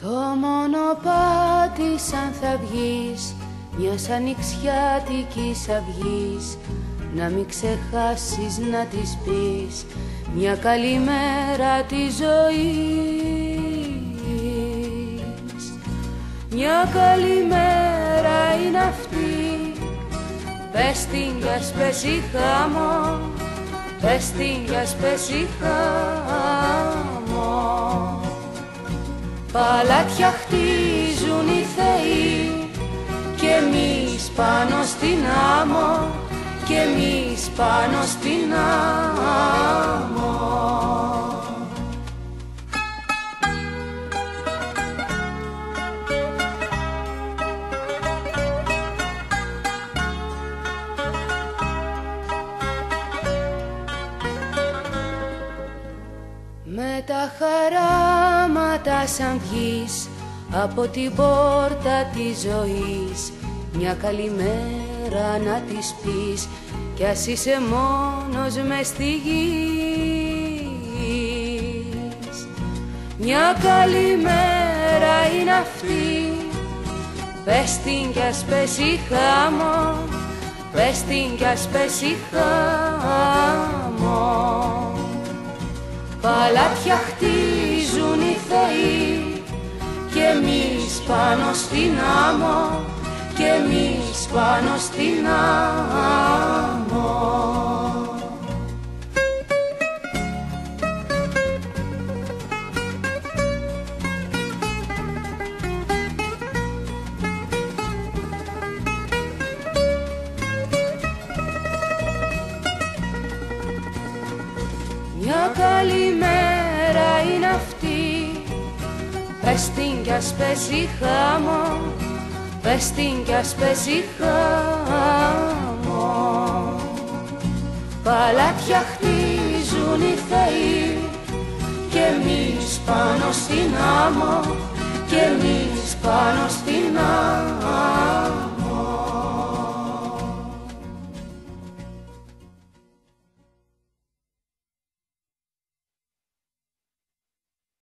Στο μονοπάτι σαν θα βγεις Μιας ανοιξιάτικης αυγής. Να μην ξεχάσεις να της πεις Μια καλημέρα της ζωής. Μια καλημέρα είναι αυτή Πες την κι ας πέσει χάμω. Πες την κι ας πέσει χάμω Παλάτια χτίζουν οι θεοί και εμείς πάνω στην άμμο και εμείς πάνω στην άμμο Με τα χαράματα σαν βγεις από την πόρτα της ζωής. Μια καλημέρα να της πεις κι ας είσαι μόνος μες στη γης. Μια καλημέρα είναι αυτή. Πες την κι ας πέσει χάμω. Πες την κι ας πέσει χάμω Παλάτια χτίζουν οι θεοί και εμείς πάνω στην άμμο και εμείς πάνω στην άμμο Μια καλημέρα είναι αυτή. Πες την κι ας πέσει χάμω. Πες την κι ας πέσει χάμω. Παλάτια χτίζουν οι θεοί Και εμείς πάνω στην άμμο. Και εμείς πάνω στην άμμο